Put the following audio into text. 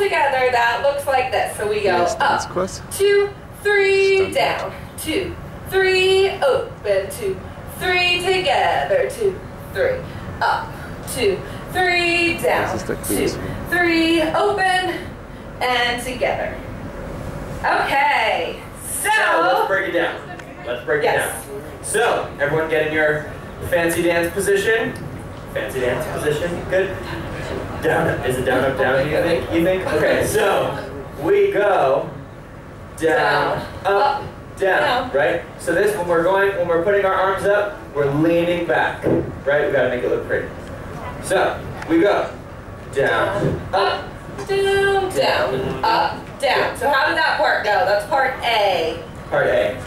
together, that looks like this. So we go Yes, up, close. two, three, Stump. down, two, three, open, two, three, together, two, three, up, two, three, down, This is the two, one. three, open, and together. Okay, So let's break it down. Let's break Yes. it down. So everyone get in your fancy dance position. Fancy dance position. Good. Down. Is it down up down? You think? You think? Okay. So we go down, up, down. Right. So this when we're going when we're putting our arms up, we're leaning back. Right. We gotta make it look pretty. So we go down, up. up, down, down, up, down. So how did that part go? That's. Part A. Part A,